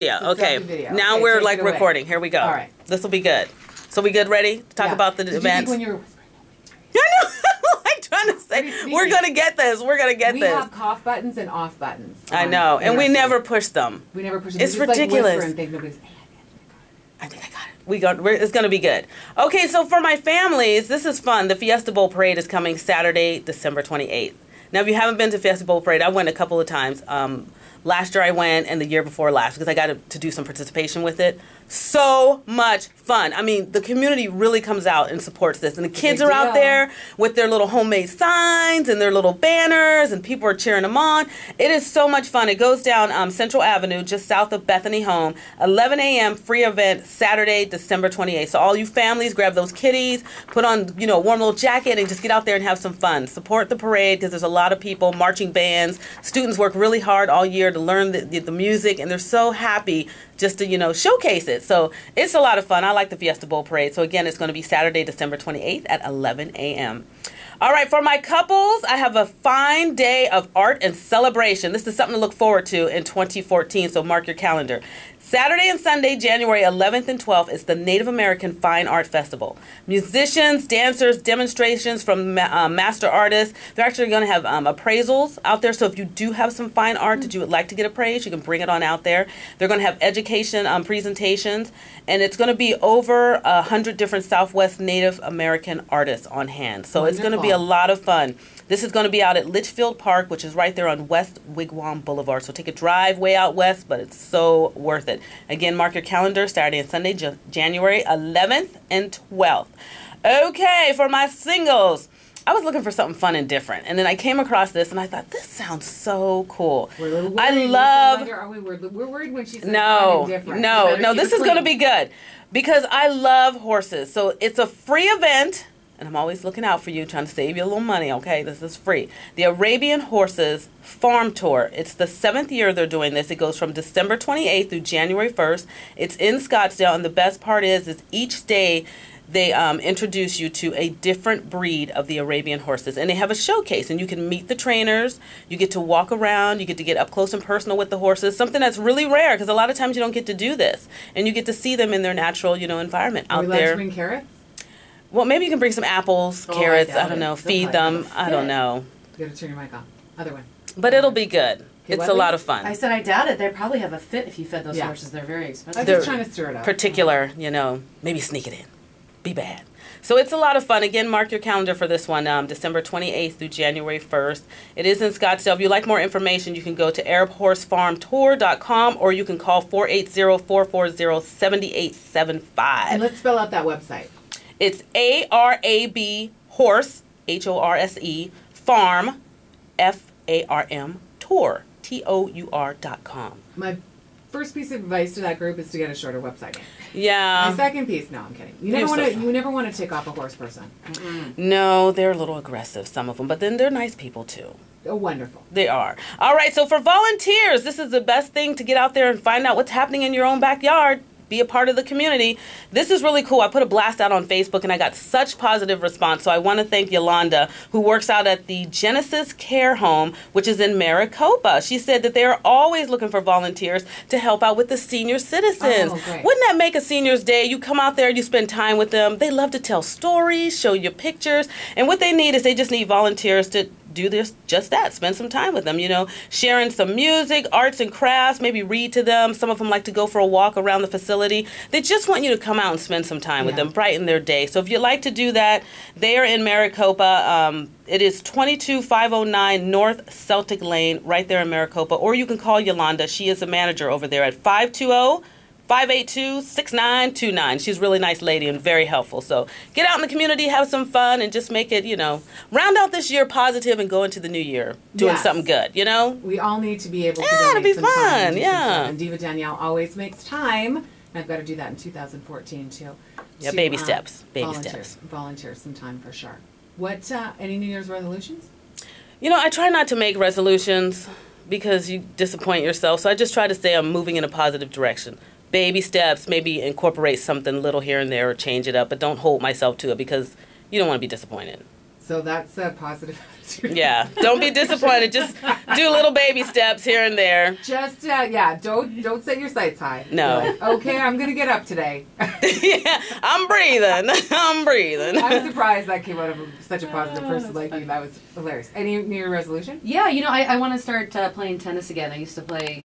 Yeah, okay. video. Now Okay, we're like recording. Here we go. All right. This will be good. So we good ready to talk Yeah. about the Did events? when you were whispering? I know. I'm trying to say we're gonna get this. We're gonna get we this. We have cough buttons and off buttons. I know, and we never push them. We never push. them. It's just, like, ridiculous. think nobody's. I think I got it. We got. It's gonna be good. Okay, so for my families, this is fun. The Fiesta Bowl Parade is coming Saturday, December 28th. Now, if you haven't been to Fiesta Bowl Parade, I went a couple of times. Um, last year I went, and the year before last because I got to, to do some participation with it. So much fun. I mean, the community really comes out and supports this, and the kids are out there with their little homemade signs and their little banners, and people are cheering them on. It is so much fun. It goes down um, Central Avenue, just south of Bethany Home. 11 a.m. free event Saturday, December 28th. So all you families, grab those kitties, put on you know a warm little jacket, and just get out there and have some fun. Support the parade because there's a lot of people, marching bands, students work really hard all year to learn the, the, music, and they're so happy just to you know showcase it. So it's a lot of fun. I like the Fiesta Bowl Parade. So again, it's going to be Saturday, December 28th at 11 a.m. All right, for my couples, I have a fine day of art and celebration. This is something to look forward to in 2014, so mark your calendar. Saturday and Sunday, January 11th and 12th, is the Native American Fine Art Festival. Musicians, dancers, demonstrations from ma- uh, master artists. They're actually going to have um, appraisals out there. So if you do have some fine art that you would like to get appraised, you can bring it on out there. They're going to have education um, presentations, and it's going to be over a hundred different Southwest Native American artists on hand. So it's going to be a lot of fun. This is going to be out at Litchfield Park, which is right there on West Wigwam Boulevard. So take a drive way out west, but it's so worth it. Again, mark your calendar Saturday and Sunday, Jan- January 11th and 12th. Okay, for my singles. I was looking for something fun and different, and then I came across this, and I thought this sounds so cool. We're a little worried. I love wonder, Are we? We're, we're worried when she says no, fun and different. no, no. This is going to be good because I love horses. So it's a free event, and I'm always looking out for you, trying to save you a little money. Okay, this is free. The Arabian Horses Farm Tour. It's the seventh year they're doing this. It goes from December 28th through January 1st. It's in Scottsdale, and the best part is, is each day they um, introduce you to a different breed of the Arabian horses. And they have a showcase, and you can meet the trainers. You get to walk around. You get to get up close and personal with the horses, something that's really rare because a lot of times you don't get to do this. And you get to see them in their natural, you know, environment Are out we allowed to there. bring carrots? Well, maybe you can bring some apples, Oh, carrots, I, doubt don't it. know, They'll feed probably them. have I don't know. You gotta turn your mic off. Other one. But it'll be good. Okay, it's a we- lot of fun. I said I doubt it. They probably have a fit if you fed those Yeah. horses. They're very I'm expensive. They're just trying to stir it up. particular, you know, maybe sneak it in. Be bad. So it's a lot of fun. Again, mark your calendar for this one, um, December 28th through January 1st. It is in Scottsdale. If you'd like more information, you can go to ArabHorseFarmTour.com or you can call 480-440-7875. And let's spell out that website. It's A R A B horse H O R S E farm F A R M tour T O U R dot com. My first piece of advice to that group is to get a shorter website. Yeah. My second piece, no, I'm kidding. You never want to. You never want to tick off a horse person. No, they're a little aggressive, some of them, but then they're nice people too. Oh, wonderful. They are. All right, so for volunteers, this is the best thing to get out there and find out what's happening in your own backyard. Be a part of the community. This is really cool. I put a blast out on Facebook and I got such positive response. So I want to thank Yolanda, who works out at the Genesis Care Home, which is in Maricopa. She said that they are always looking for volunteers to help out with the senior citizens. Oh. Wouldn't that make a senior's day? You come out there, you spend time with them. They love to tell stories, show you pictures, and what they need is they just need volunteers to do this just that spend some time with them you know sharing some music arts and crafts maybe read to them. Some of them like to go for a walk around the facility. They just want you to come out and spend some time with them brighten their day. So if you'd like to do that they are in maricopa um, it is 22509 north celtic lane right there in maricopa. Or you can call yolanda. She is a manager over there at 520 582-6929. She's a really nice lady and very helpful. So get out in the community, have some fun, and just make it, you know, round out this year positive and go into the new year doing Yes. something good, you know? We all need to be able to Yeah, it'll be fun, yeah. And Diva Danielle always makes time. And I've got to do that in 2014 too. Yeah, to, baby um, steps, baby volunteer, steps. Volunteer some time for sure. What? Uh, any New Year's resolutions? You know, I try not to make resolutions because you disappoint yourself. So I just try to say I'm moving in a positive direction. Baby steps, maybe incorporate something little here and there or change it up, but don't hold myself to it because you don't want to be disappointed. So that's a positive Yeah, don't be disappointed. Just do little baby steps here and there. Just uh, yeah, don't don't set your sights high. No. Like, okay, I'm gonna get up today. yeah, I'm breathing. I'm breathing. I'm surprised that came out of such a positive person like you. That was hilarious. Any New Year resolution? Yeah, you know, I, I want to start uh, playing tennis again. I used to play